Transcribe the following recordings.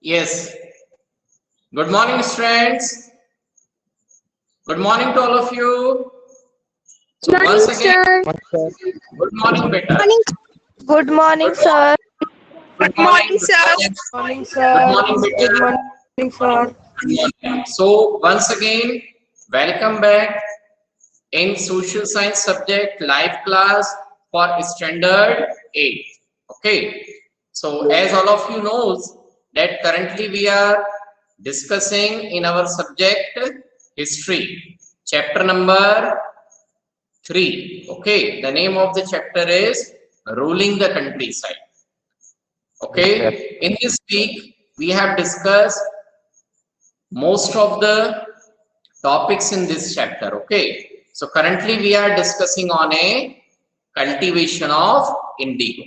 Yes. Good morning, friends. Good morning to all of you. So Morning, once again, sir. good morning, beta. Morning. Good morning, sir. Good morning, sir. morning. Morning, sir. Good morning, beta. Good morning, sir. Good morning. So once again, welcome back in social science subject live class for standard 8. Okay. So as all of you knows that currently we are discussing in our subject history chapter number 3 okay the name of the chapter is ruling the countryside. Okay. in this week we have discussed most of the topics in this chapter. Okay so currently we are discussing on a cultivation of indigo.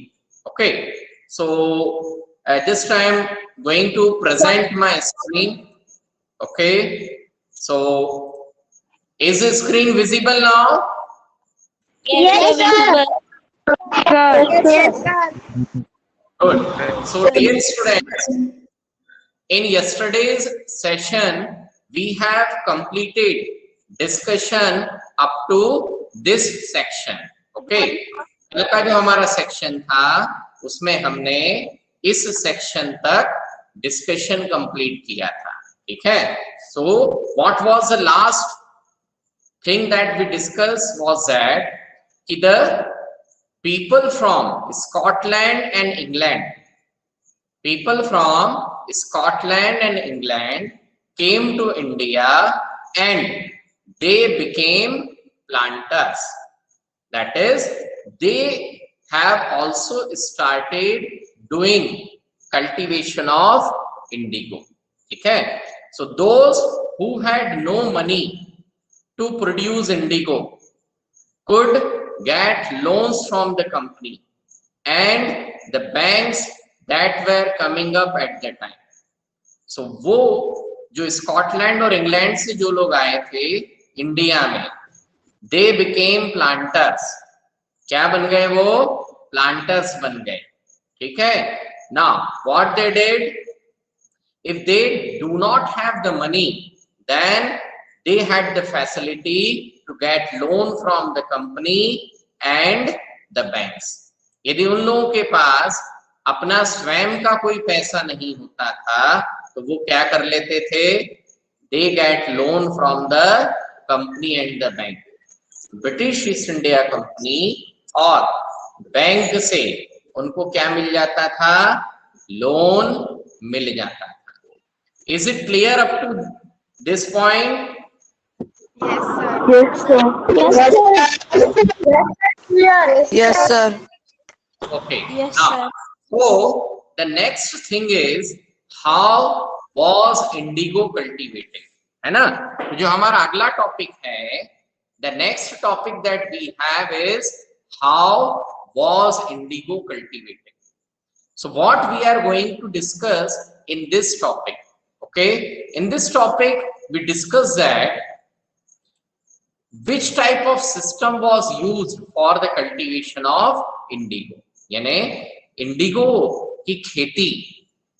Okay so at this time going to present my screen okay so is the screen visible now Yes, sir. Yes, sir. Good. So, dear students, in yesterday's session, we have completed discussion up to this section. Okay. कल का जो हमारा section था उसमें हमने इस section तक discussion complete किया था ठीक है so what was the last thing that we discuss was that कि the people from Scotland and England, people from Scotland and England came to India and they became planters. That is, they have also started doing cultivation of indigo. Okay, so those who had no money to produce indigo could get loans from the company and the banks that were coming up at that time. So वो जो Scotland और England से जो लोग आए थे India में they became planters क्या बन गए वो प्लांटर्स बन गए ठीक है ना what they did if they do not have the money then they had the facility to get loan from the company and the banks यदि उन लोगों के पास अपना स्वयं का कोई पैसा नहीं होता था तो वो क्या कर लेते थे they get loan from the company and the bank British East India Company और बैंक से उनको क्या मिल जाता था? लोन मिल जाता था। Is it clear up to this point yes next thing is how was indigo cultivated है ना? तो जो हमारा अगला टॉपिक है the next topic that we have is how was indigo cultivated so what we are going to discuss in this topic okay in this topic we discuss that which type of system was used for the cultivation of indigo यानी indigo की खेती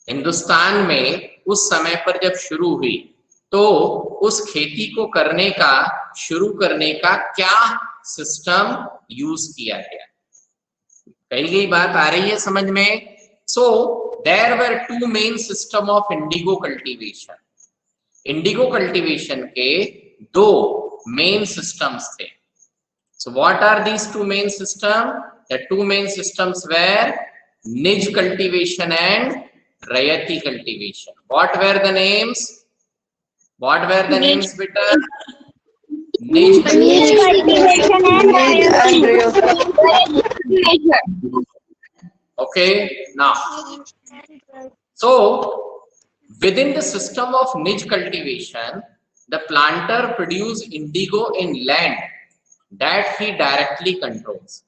हिंदुस्तान में उस समय पर जब शुरू हुई तो उस खेती को करने का शुरू करने का क्या सिस्टम यूज़ किया गया कही गई बात आ रही है समझ में so there were two main system of indigo cultivation indigo cultivation के दो मेन सिस्टम्स थे so what are these two main system the two main systems were nij cultivation and rayati cultivation what were the names what were the names beta okay now so within the system of niche cultivation the planter produce indigo in land that he directly controls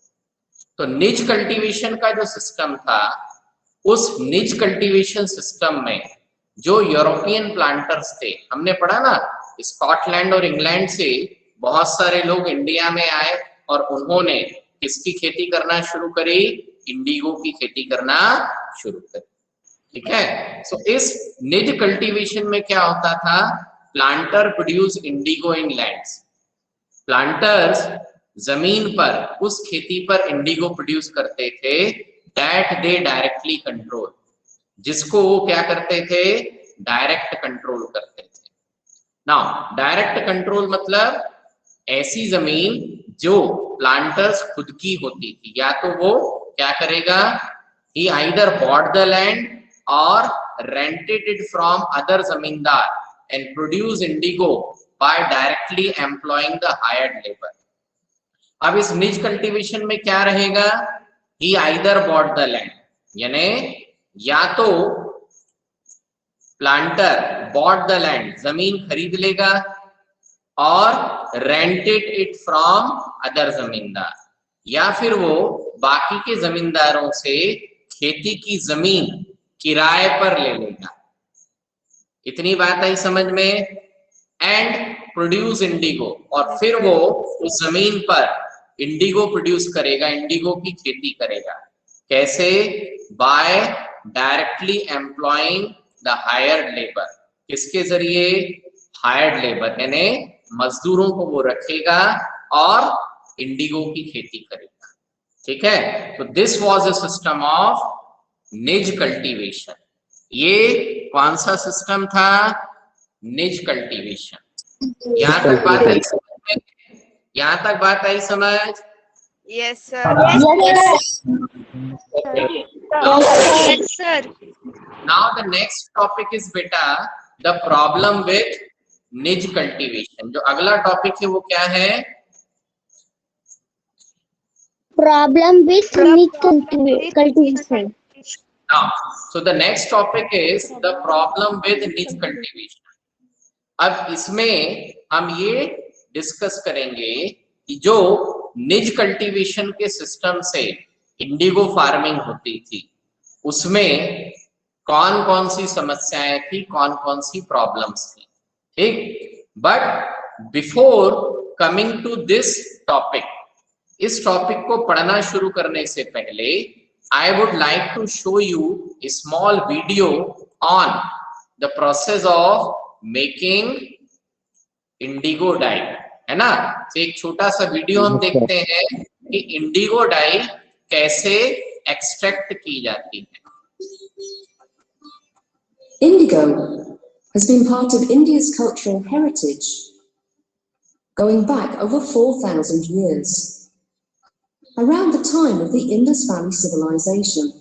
तो nij cultivation का जो system था उस निज cultivation system में जो European planters थे हमने पढ़ा ना स्कॉटलैंड और इंग्लैंड से बहुत सारे लोग इंडिया में आए और उन्होंने किसकी खेती करना शुरू करी? इंडिगो की खेती करना शुरू करी। ठीक है? सो इस निज कल्टीवेशन में क्या होता था? Planter produce indigo in land planters ज़मीन पर, उस खेती पर इंडिगो प्रोड्यूस करते थे। दैट दे डायरेक्टली कंट्रोल जिसको वो क्या करते थे? डायरेक्ट कंट्रोल करते थे। नाउ डायरेक्ट कंट्रोल मतलब ऐसी ज़मीन जो प्लांटर्स खुद की होती थी। या तो वो क्या करेगा? He either bought the land और rented it from other zamindar and produce indigo by directly employing the hired labor. अब इस निज कल्टीवेशन में क्या रहेगा? He either bought the land यानी या तो प्लांटर बॉट द लैंड ज़मीन खरीद लेगा और रेंटेड इट फ्रॉम अदर जमींदार। या फिर वो बाकी के जमींदारों से खेती की ज़मीन किराए पर ले लेगा। इतनी बात आई समझ में? एंड प्रोड्यूस इंडिगो और फिर वो उस ज़मीन पर इंडिगो प्रोड्यूस करेगा इंडिगो की खेती करेगा। कैसे? By directly employing the hired labour किसके ज़रिए? हायर्ड लेबर यानी मजदूरों को वो रखेगा और इंडिगो की खेती करेगा। ठीक है? तो this was a system of nij cultivation. ये कौन सा सिस्टम था? निज कल्टीवेशन। यहाँ तक बात आई समझ में? यहाँ तक बात आई समझ? Yes, sir. Yes, sir. now the next topic is beta the problem with nij cultivation जो अगला टॉपिक है वो क्या है? Problem with niche cultiva- cultivation. now so the next topic is the problem with nij cultivation अब इसमें हम ये डिस्कस करेंगे कि जो निज कल्टीवेशन के सिस्टम से इंडिगो फ़ार्मिंग होती थी उसमें कौन कौन सी समस्याएँ थी कौन कौन सी प्रॉब्लम्स थी? ठीक but before coming to this topic इस टॉपिक को पढ़ना शुरू करने से पहले I would like to show you small video on the process of making indigo dye है ना? तो एक छोटा सा वीडियो हम देखते हैं कि इंडिगो डाई कैसे एक्सट्रैक्ट की जाती है। Indigo has been part of India's cultural heritage, going back over 4,000 years, around the time of the Indus Valley Civilization.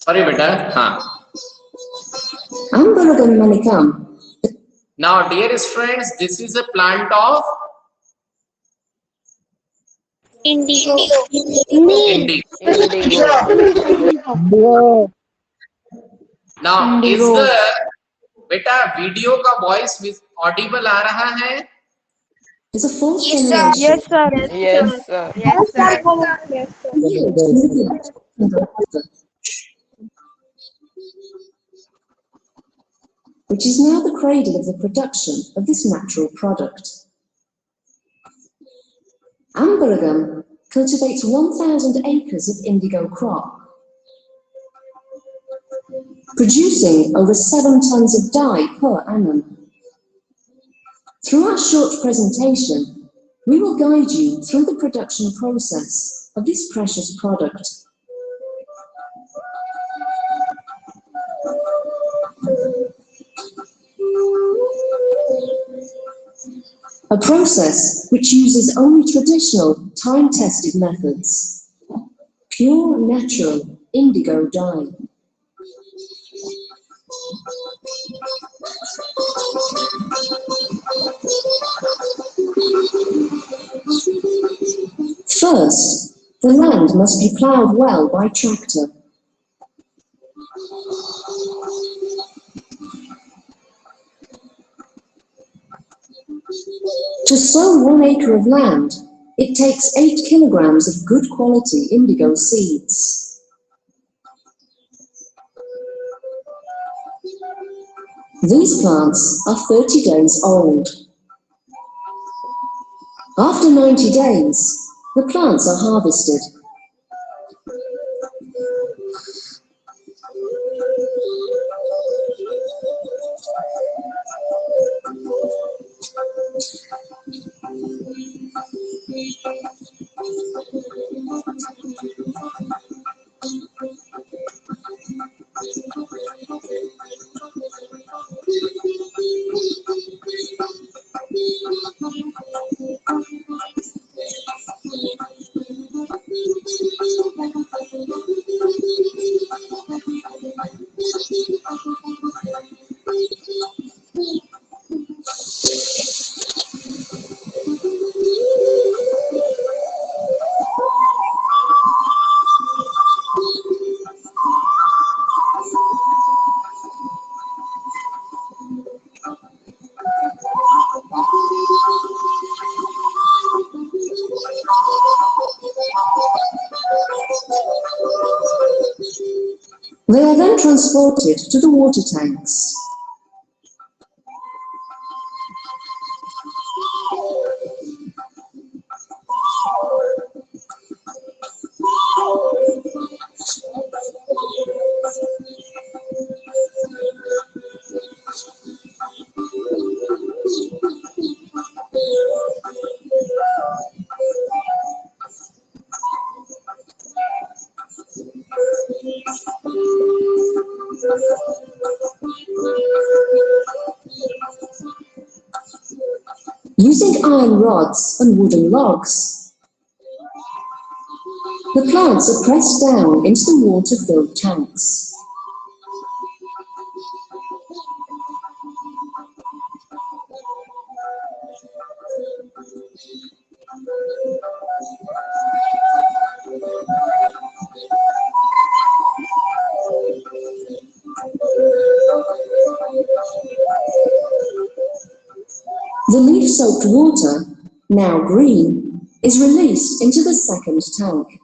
Sorry, beta. Huh. Ambaragan Manikam. Now, dearest friends, this is a plant of Indigo. indigo now is the बेटा video का voice audible आ रहा है is a fourth Yes, sir. generation Yes, sir. Yes, sir. Yes, sir. which is now the cradle of the production of this natural product. Ambaragam cultivates 1,000 acres of indigo crop, producing over 7 tons of dye per annum. Through our short presentation, we will guide you through the production process of this precious product. A process which uses only traditional, time-tested methods. Pure, natural indigo dye. First, the land must be ploughed well by tractor. To sow one acre of land, it takes eight kilograms of good quality indigo seeds. These plants are 30 days old. After 90 days, The plants are harvested. Transported to the water tanks. And wooden logs, the plants are pressed down into the water-filled tanks. The leaf-soaked water, now green, is released into the second tank.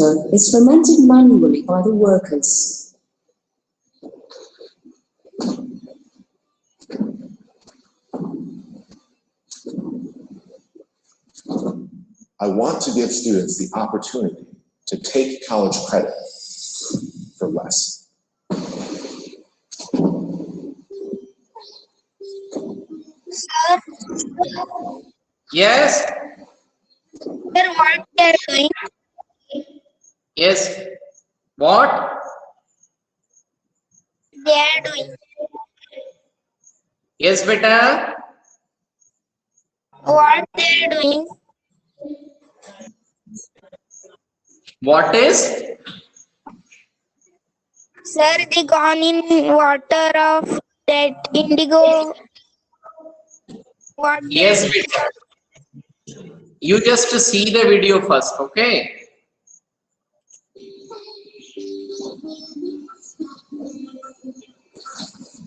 Water is fermented manually by the workers. I want to give students the opportunity to take college credit for less. Yes, sir, what they are doing? Yes. What? They are doing. Yes, beta. What they are doing? What is? Sir, they gone in water of that indigo. What? Yes, beta. You just see the video first, okay?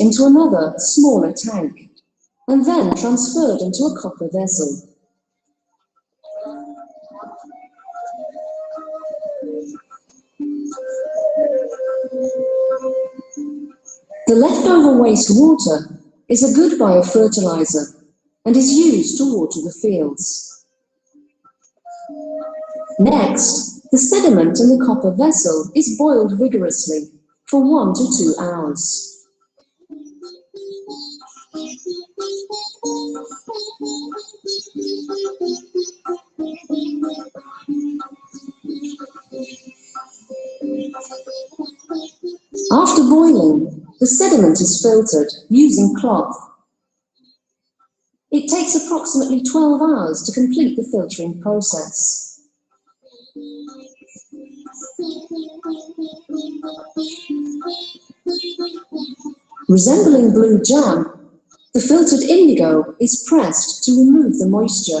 into another, smaller tank and then transferred into a copper vessel. The leftover wastewater is a good biofertilizer and is used to water the fields. Next, the sediment in the copper vessel is boiled vigorously for one to two hours. After boiling, the sediment is filtered using cloth. It takes approximately 12 hours to complete the filtering process. Resembling blue jam, the filtered indigo is pressed to remove the moisture.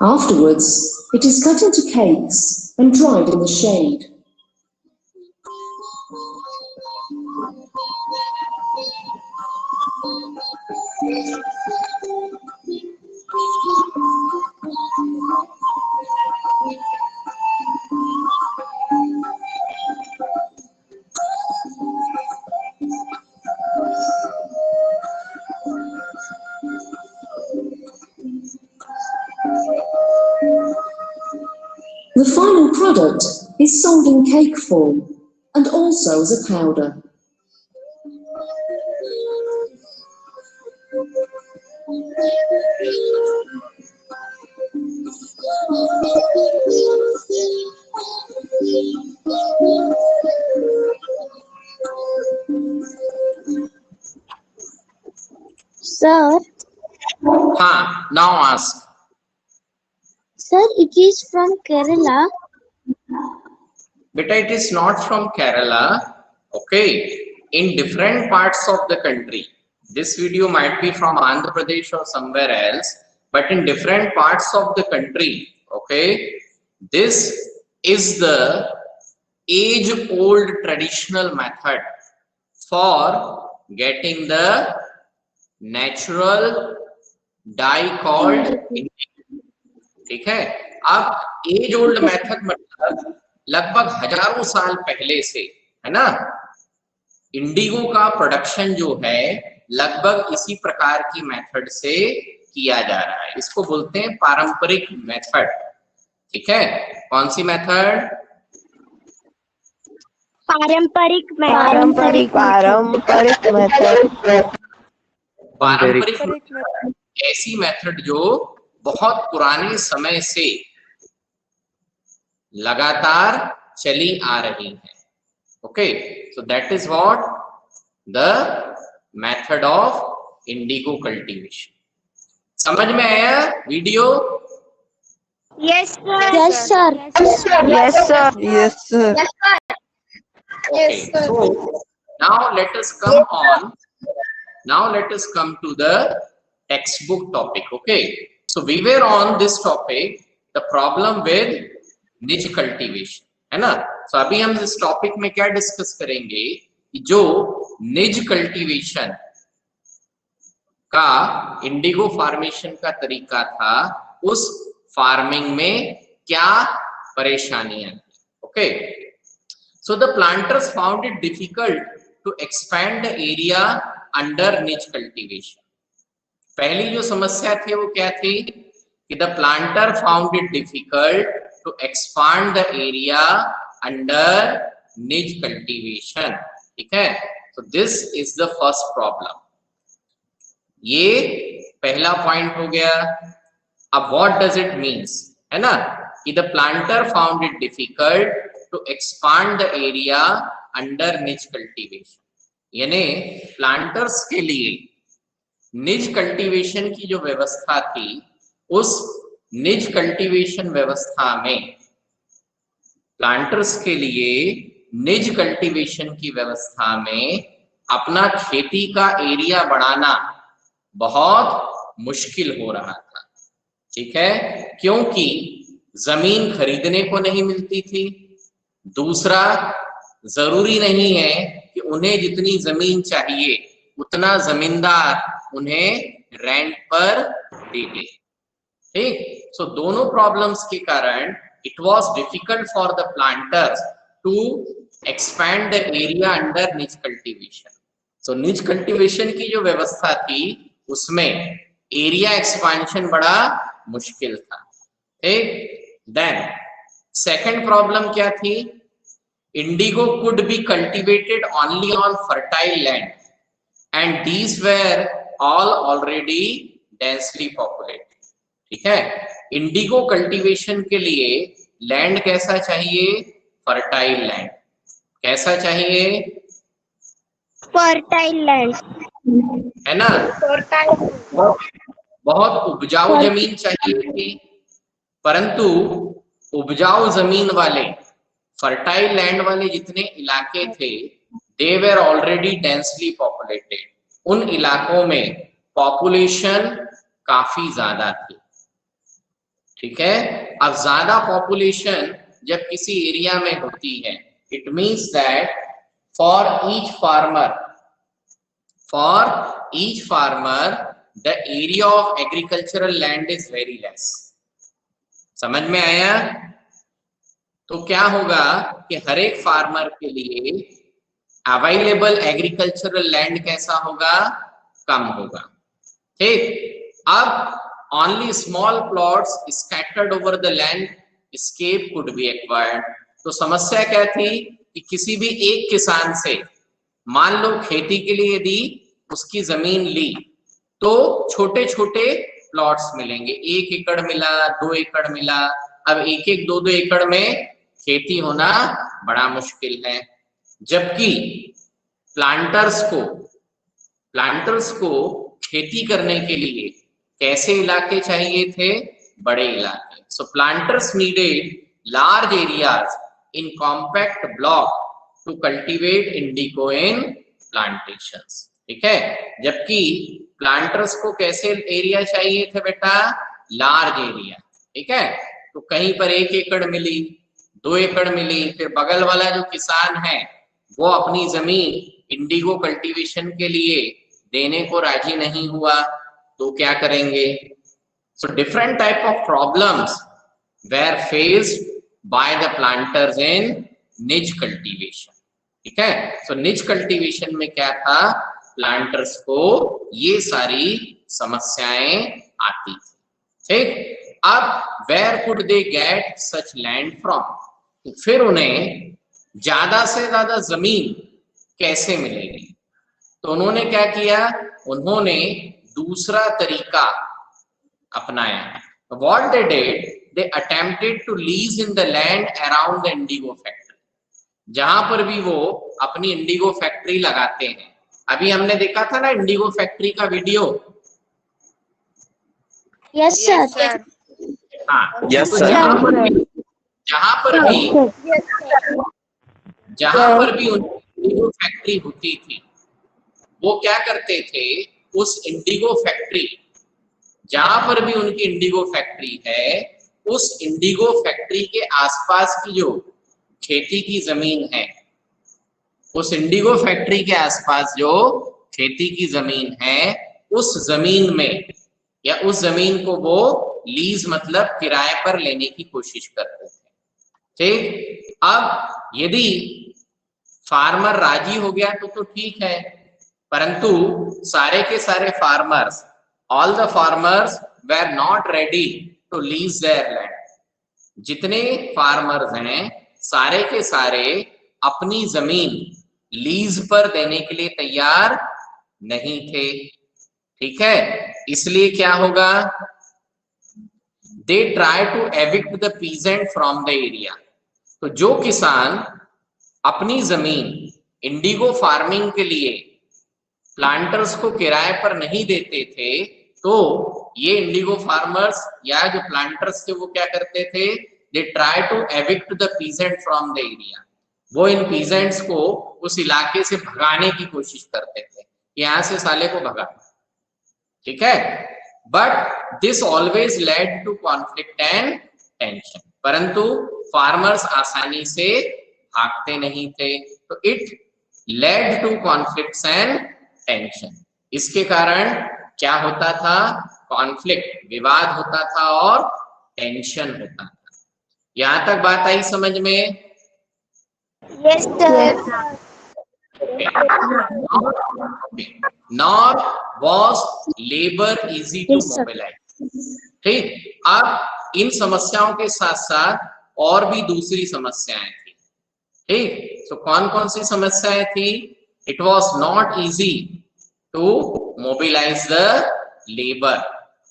Afterwards, it is cut into cakes and dried in the shade. Is sold in cake form and also as a powder. Sir, हाँ now ask sir, it is from Kerala. Beta, it is not from Kerala. Okay. In different parts of the country. This video might be from Andhra Pradesh or somewhere else. But in different parts of the country. Okay. This is the age old traditional method for getting the natural dye called indigo. ठीक है अब as old method मतलब लगभग हज़ारों साल पहले से है ना? इंडिगो का प्रोडक्शन जो है लगभग इसी प्रकार की मेथड से किया जा रहा है। इसको बोलते हैं पारंपरिक मेथड ठीक है? कौन सी मेथड पारंपरिक पारंपरिक पारंपरिक मेथड पारंपरिक ऐसी मेथड जो बहुत पुराने समय से लगातार चली आ रही है। Okay so that is what the method of indigo cultivation समझ में आया video? Yes yes sir sir yes sir now let us come on now let us come to the text book topic okay so we were on this topic the problem with nij cultivation है ना? तो so, अभी हम इस topic में क्या discuss करेंगे जो निज कल्टीवेशन का इंडिगो फार्मेशन का तरीका था उस फ़ार्मिंग में क्या परेशानियाँ थी okay so the planters found it difficult to expand area under nij cultivation पहली जो समस्या थी वो क्या थी? कि the planter found it difficult to expand the area under niche cultivation. ठीक है so, this is the first problem. ये पहला पॉइंट हो गया। अब what does it means? है ना? कि the planter found it difficult to expand the area under nij cultivation यानी प्लांटर्स के लिए निज कल्टीवेशन की जो व्यवस्था थी, उस निज कल्टीवेशन व्यवस्था में प्लांटर्स के लिए निज कल्टीवेशन की व्यवस्था में अपना खेती का एरिया बढ़ाना बहुत मुश्किल हो रहा था। ठीक है? क्योंकि ज़मीन खरीदने को नहीं मिलती थी। दूसरा, ज़रूरी नहीं है कि उन्हें जितनी ज़मीन चाहिए, उतना जमींदार उन्हें रेंट पर दे ठीक? सो दोनों प्रॉब्लम्स के कारण it was difficult for the planters to expand area under nij cultivation so nij cultivation की जो व्यवस्था थी, उसमें एरिया एक्सपांशन बड़ा मुश्किल था। देन सेकंड प्रॉब्लम क्या थी? Indigo could be cultivated only on fertile land and these were all already densely populated ठीक है? इंडिगो कल्टीवेशन के लिए लैंड कैसा चाहिए? Fertile land. कैसा चाहिए? Fertile land. है ना? बहुत उपजाऊ ज़मीन चाहिए थी परंतु उपजाऊ ज़मीन वाले फर्टाइल लैंड वाले जितने इलाके थे they were already densely populated उन इलाकों में पॉपुलेशन काफ़ी ज़्यादा थी। ठीक है? अब ज़्यादा पॉपुलेशन जब किसी एरिया में होती है it means that for each farmer for each farmer the area of agricultural land is very less समझ में आया? तो क्या होगा कि हर एक फार्मर के लिए अवेलेबल एग्रीकल्चरल लैंड कैसा होगा? कम होगा। ठीक? अब only small plots scattered over the landscape could be acquired. तो समस्या क्या थी कि किसी भी एक किसान से, मान लो खेती के लिए यदि उसकी ज़मीन ली तो छोटे छोटे प्लॉट्स मिलेंगे। एक एकड़ मिला, दो एकड़ मिला। अब एक एक दो दो एकड़ में खेती होना बड़ा मुश्किल है। जबकि प्लांटर्स को प्लांटर्स को खेती करने के लिए कैसे इलाके चाहिए थे? बड़े इलाके। So planters needed large areas in compact block to cultivate indigo in plantations ठीक है? जबकि प्लांटर्स को कैसे एरिया चाहिए थे बेटा? लार्ज एरिया ठीक है? तो कहीं पर एक एकड़ मिली, दो एकड़ मिली, फिर बगल वाला जो किसान है, वो अपनी ज़मीन इंडिगो कल्टीवेशन के लिए देने को राज़ी नहीं हुआ। तो क्या करेंगे? So different type of problems were faced by the planters in nij cultivation ठीक है? सो निज कल्टीवेशन में क्या था? प्लांटर्स को ये सारी समस्याएँ आती थी। ठीक? अब where could they get such land from फिर उन्हें ज़्यादा से ज़्यादा ज़मीन कैसे मिलेगी? तो उन्होंने क्या किया? उन्होंने दूसरा तरीका अपनाया। What they did they attempted to lease in the land around the indigo factory जहाँ पर भी वो अपनी इंडिगो फैक्ट्री लगाते हैं। अभी हमने देखा था ना इंडिगो फैक्ट्री का video yes sir. Yes sir. हाँ Yes, तो sir. जहाँ पर भी जहाँ पर भी जहाँ पर भी उनकी इंडिगो फैक्ट्री होती थी वो क्या करते थे? उस इंडिगो फैक्ट्री, जहाँ पर भी उनकी इंडिगो फैक्ट्री है, उस इंडिगो फैक्ट्री के आसपास की जो खेती की ज़मीन है, उस इंडिगो फैक्ट्री के आसपास जो खेती की ज़मीन है, उस ज़मीन में, या उस ज़मीन को वो लीज मतलब किराए पर लेने की कोशिश करते थे। ठीक? अब यदि फार्मर राज़ी हो गया तो तो ठीक है। परंतु सारे के सारे farmers all the farmers were not ready to lease their land जितने फार्मर्स हैं, सारे के सारे अपनी ज़मीन लीज पर देने के लिए तैयार नहीं थे। ठीक है? इसलिए क्या होगा? They try to evict the peasant from the area तो जो किसान अपनी ज़मीन इंडिगो फ़ार्मिंग के लिए प्लांटर्स को किराए पर नहीं देते थे तो ये इंडिगो फार्मर्स या जो प्लांटर्स थे, वो क्या करते थे? They try to evict the peasant from the area वो इन पीजेंट्स को उस इलाके से भगाने की कोशिश करते थे यहाँ से साले को भगा। ठीक है? But this always led to conflict and tension परंतु फार्मर्स आसानी से भागते नहीं थे। तो it led to conflict and tension इसके कारण क्या होता था? कॉन्फ्लिक्ट विवाद होता था और टेंशन होता था। यहाँ तक बात आई समझ में? Yes, nor was labor easy to mobilize. ठीक? अब इन समस्याओं के साथ साथ और भी दूसरी समस्याएँ थी। ठीक? तो कौन कौन सी समस्याएँ थी? It was not easy to mobilise the labour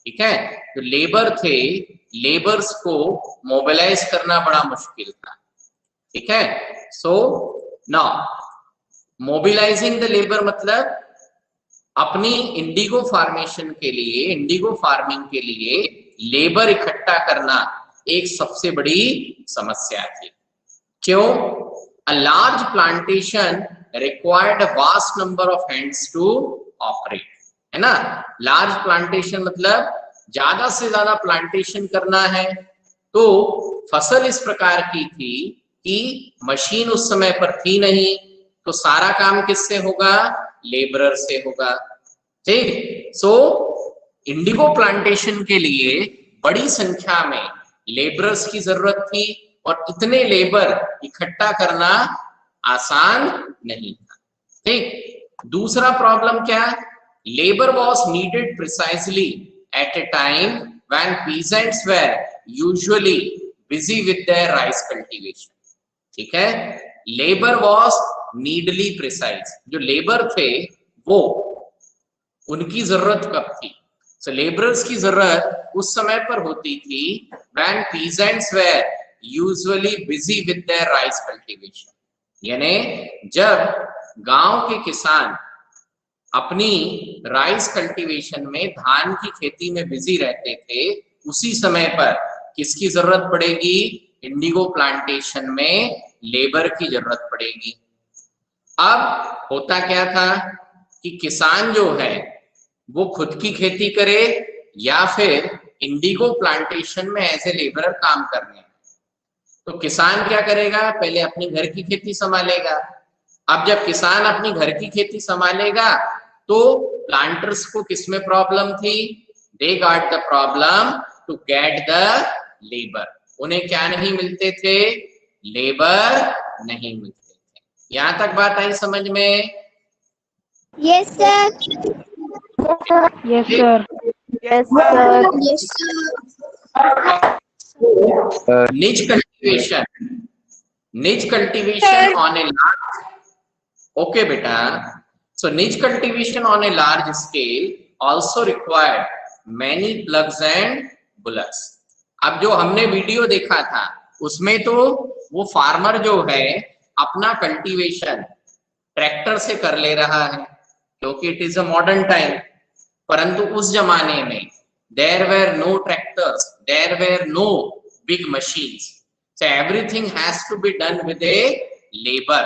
ठीक है? तो लेबर थे लेबर्स को मोबिलाइज करना बड़ा मुश्किल था। ठीक है? So now mobilising the labour मतलब अपनी इंडिगो फार्मेशन के लिए इंडिगो फ़ार्मिंग के लिए लेबर इकट्ठा करना एक सबसे बड़ी समस्या थी। क्यों? A large plantation required vast number of hands to operate है ना? लार्ज प्लांटेशन मतलब ज़्यादा से ज़्यादा प्लांटेशन करना है। तो फ़सल इस प्रकार की थी कि मशीन उस समय पर थी नहीं तो सारा काम किससे होगा? लेबरर से होगा। ठीक? सो इंडिगो प्लांटेशन के लिए बड़ी संख्या में लेबरर्स की ज़रूरत थी और इतने लेबर इकट्ठा करना आसान नहीं था। ठीक? दूसरा प्रॉब्लम क्या है? Labour was needed precisely at a time when peasants were usually busy with the rice cultivation ठीक है? लेबर वॉज़ नीडली प्रिसाइज जो लेबर थे वो उनकी ज़रूरत कब थी? सो so, लेबरर्स की ज़रूरत उस समय पर होती थी when peasants were usually busy with the rice cultivation यानी जब गाँव के किसान अपनी राइस कल्टीवेशन में धान की खेती में बिज़ी रहते थे, उसी समय पर किसकी ज़रूरत पड़ेगी? इंडिगो प्लांटेशन में लेबर की ज़रूरत पड़ेगी। अब होता क्या था कि किसान जो है, वो खुद की खेती करे या फिर इंडिगो प्लांटेशन में एज ए लेबरर काम करने। तो किसान क्या करेगा? पहले अपने घर की खेती संभालेगा। अब जब किसान अपनी घर की खेती संभालेगा तो प्लांटर्स को किसमें प्रॉब्लम थी they got the problem to get the labour उन्हें क्या नहीं मिलते थे लेबर नहीं मिलते थे यहाँ तक बात आई समझ में Yes, sir. Yes, sir. Yes, sir. Yes, sir. niche cultivation niche cultivation on a large okay beta so niche cultivation on a large scale also required many plugs and bullocks अब जो हमने वीडियो देखा था उसमें तो वो farmer जो है अपना कल्टीवेशन ट्रैक्टर से कर ले रहा है क्योंकि it is a modern time परंतु उस जमाने में there were no tractors there were no big machines so everything has to be done with a labor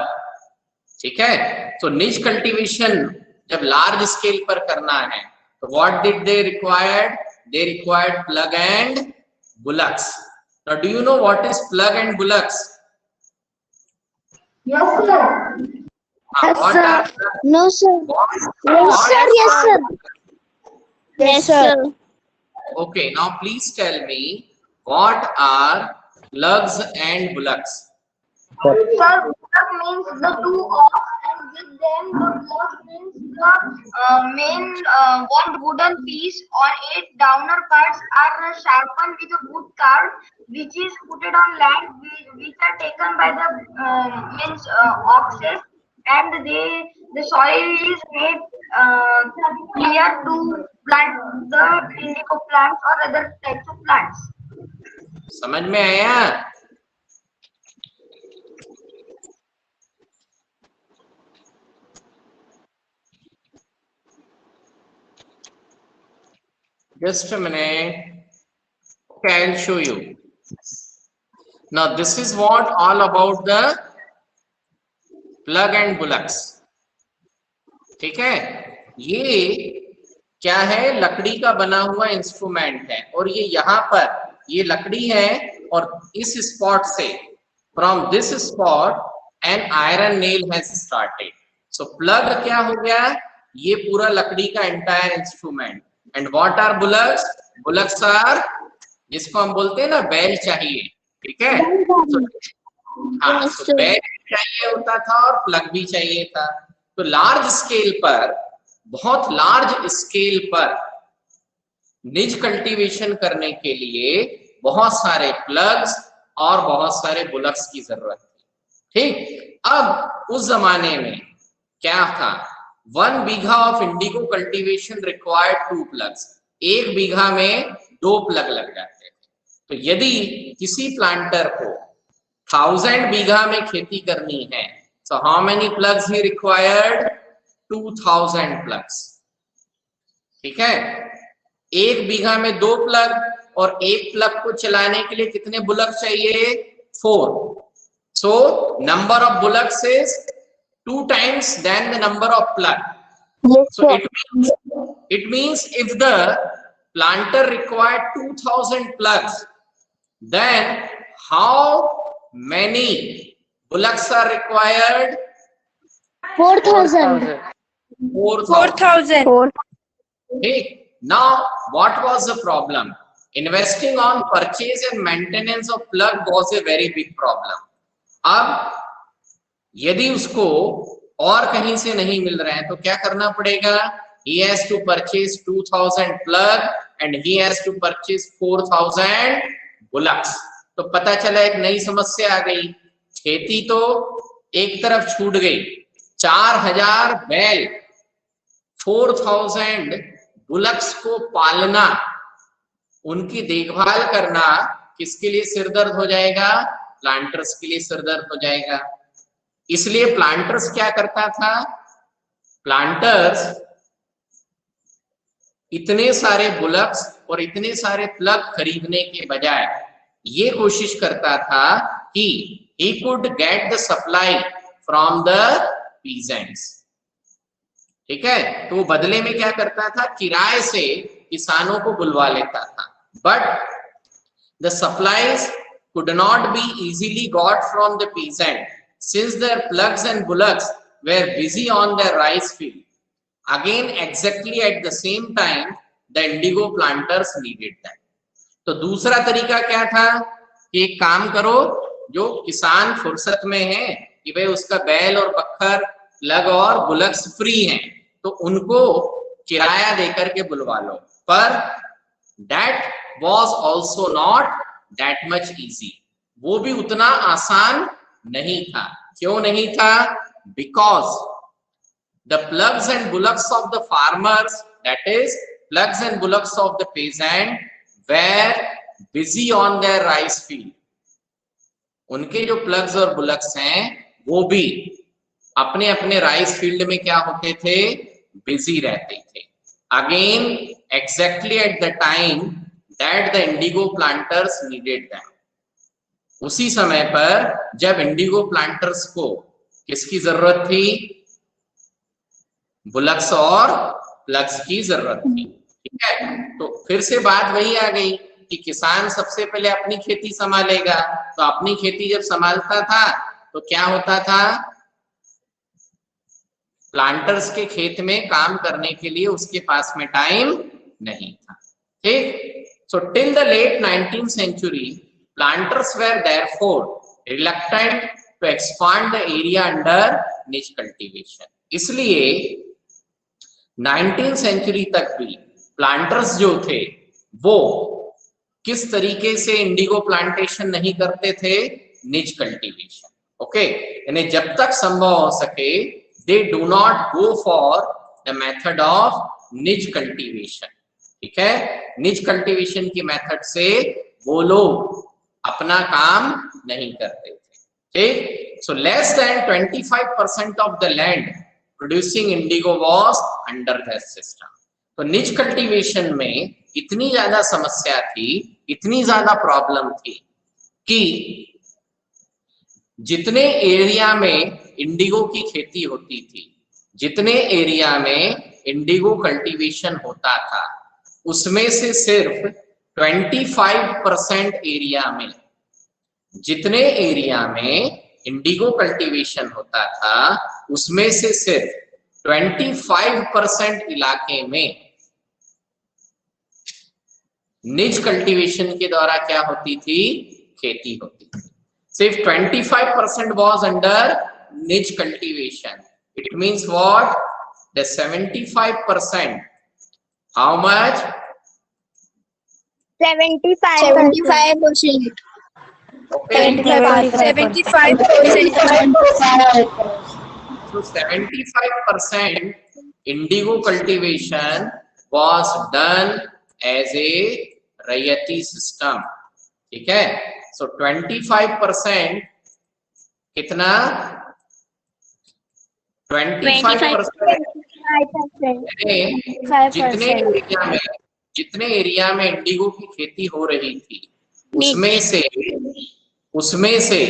ठीक है? तो निज कल्टिवेशन जब लार्ज स्केल पर करना है तो what did they required they required plough and bullocks do you know what is plough and bullocks okay now please tell me what are ploughs and bullocks block means the two ox and with them the block means the uh, main uh, one wooden piece on it downer parts are sharpened with a wood card which is put on land which, which are taken by the uh, means uh, oxes and they the soil is made uh, clear to plant the indigo plants or other types of plants. समझ में आया Just a minute. Okay, i'll show you. Now, this is what all about the plug and bullocks ठीक है? ये क्या है? लकड़ी का बना हुआ इंस्ट्रूमेंट है। और ये यहाँ पर, ये लकड़ी है और इस स्पॉट से from this spot an iron nail has started so plough क्या हो गया? ये पूरा लकड़ी का entire instrument and what are bullocks bullocks are जिसको हम बोलते हैं ना बैल चाहिए ठीक है? हाँ तो बैल भी चाहिए होता था और प्लग भी चाहिए था। तो लार्ज स्केल पर बहुत लार्ज स्केल पर निज कल्टीवेशन करने के लिए बहुत सारे प्लग्स और बहुत सारे बुलक्स की ज़रूरत थी। ठीक? अब उस जमाने में क्या था? One bigha of indigo cultivation required two ploughs एक बीघा में दो प्लग लग जाते थे। तो यदि किसी प्लांटर को थाउज़ेंड बीघा में खेती करनी है so how many plugs he required? 2000 plugs. ठीक है? एक बीघा में दो प्लग और एक प्लग को चलाने के लिए कितने बुलक चाहिए? Four so number of bullocks is two times than the number of plant. Yes, so sir. it means, it means if the planter required 2000 plugs, then how many bullocks are required? 4000. 4000. 4, okay. Now, what was the problem? Investing on purchase and maintenance of plug was a very big problem. Now. यदि उसको और कहीं से नहीं मिल रहा है तो क्या करना पड़ेगा? He has to purchase 2000 plug and he has to purchase 4000 bullocks तो पता चला एक नई समस्या आ गई। खेती तो एक तरफ़ छूट गई। चार हज़ार बैल फोर थाउज़ेंड बुलक्स को पालना, उनकी देखभाल करना किसके लिए सिरदर्द हो जाएगा? प्लांटर्स के लिए सिरदर्द हो जाएगा। इसलिए प्लांटर्स क्या करता था? प्लांटर्स इतने सारे बुलक्स और इतने सारे प्लग खरीदने के बजाय ये कोशिश करता था कि he could get the supply from the peasants ठीक है? तो बदले में क्या करता था? किराए से किसानों को बुलवा लेता था। But the supplies could not be easily got from the peasant since their plugs and bullocks were busy on their rice field. Again, exactly at the same time, the indigo planters needed them. तो दूसरा तरीका क्या था कि एक काम करो जो किसान फुर्सत में है कि भाई उसका बैल और पत्थर प्लग और बुलक्स फ्री हैं तो उनको किराया देकर के बुलवा लो पर that was also not that much easy वो भी उतना आसान नहीं था। क्यों नहीं था? Because the ploughs and bullocks of the farmers that is ploughs and bullocks of the peasant were busy on their rice field उनके जो प्लग्स और बुलक्स हैं, वो भी अपने अपने राइस फ़ील्ड में क्या होते थे? बिज़ी रहते थे। Again exactly at the time that the indigo planters needed them उसी समय पर जब इंडिगो प्लांटर्स को किसकी ज़रूरत थी? बुलक्स और प्लग्स की ज़रूरत थी। ठीक है? तो फिर से बात वही आ गई कि किसान सबसे पहले अपनी खेती संभालेगा। तो अपनी खेती जब संभालता था तो क्या होता था? प्लांटर्स के खेत में काम करने के लिए उसके पास में टाइम नहीं था। ठीक? So till the late 19th century planters were therefore reluctant to expand the area under niche cultivation. इसलिए 19th सेंचुरी तक भी प्लांटर्स जो थे, वो किस तरीके से इंडिगो प्लांटेशन नहीं करते थे? निज कल्टीवेशन ओके यानी जब तक संभव हो सके they do not go for the method of nij cultivation ठीक है? निज कल्टीवेशन की मेथड से वो लोग अपना काम नहीं करते थे। ठीक? So less than 25 percent of the land producing indigo was under system तो निज कल्टीवेशन में इतनी ज़्यादा समस्या थी, इतनी ज़्यादा प्रॉब्लम थी कि जितने एरिया में इंडिगो की खेती होती थी, जितने एरिया में इंडिगो कल्टीवेशन होता था, उसमें से सिर्फ़ 25 परसेंट एरिया में। जितने एरिया में इंडिगो कल्टीवेशन होता था, उसमें से सिर्फ़ 25 परसेंट इलाके में निज कल्टीवेशन के द्वारा क्या होती थी? खेती होती थी। सिर्फ़ 25 percent was under nij cultivation it means what the 75 percent how much indigo cultivation was done as a raiyati system ठीक है सो ट्वेंटी फाइव परसेंट कितना? ट्वेंटी फाइव परसेंट जितने एरिया में जितने एरिया में इंडिगो की खेती हो रही थी उसमें से उसमें से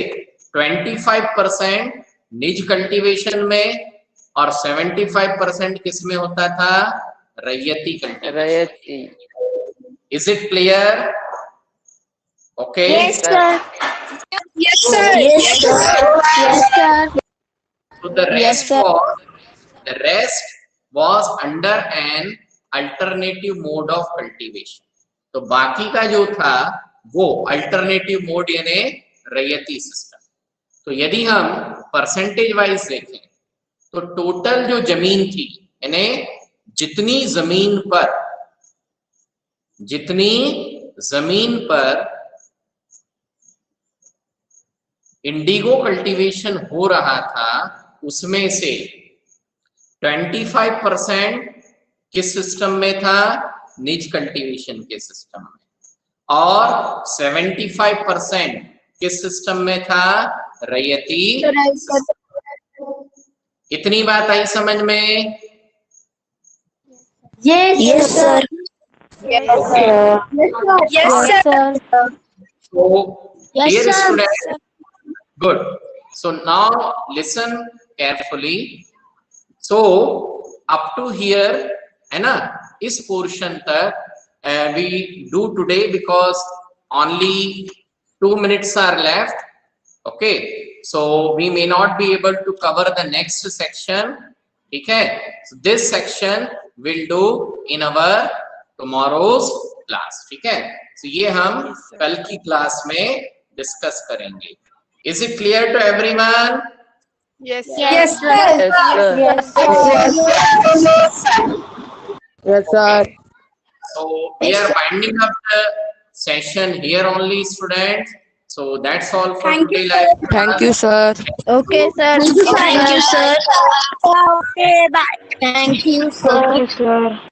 25 परसेंट निज कल्टीवेशन में और 75 परसेंट किसमें होता था? Raiyati cultivation raiyati. Is it clear okay yes yes yes yes the rest sir. was the rest was under an alternative mode of cultivation. तो बाकी का जो था, वो अल्टरनेटिव मोड यानी रैयती सिस्टम तो यदि हम परसेंटेज वाइज देखें तो टोटल जो ज़मीन थी, यानी जितनी ज़मीन पर, जितनी ज़मीन पर इंडिगो कल्टीवेशन हो रहा था, उसमें से 25 परसेंट किस सिस्टम में था? निज कल्टीवेशन के सिस्टम में। और 75 परसेंट किस सिस्टम में था? रैयती इतनी बात आई समझ में? ये sir dear student good so now listen carefully so up to here है ना इस पोर्शन तक uh, we do today because only two minutes are left okay so we may not be able to cover the next section ठीक है so this section will do in our tomorrow's class ठीक है so ये हम कल की class में discuss करेंगे is it clear to everyone Yes, yes sir Yes, sir. Yes, sir. So we are winding up the session here only, students. So that's all for Thank today. you, live. Thank you, sir. okay sir thank you sir okay bye thank you sir sir.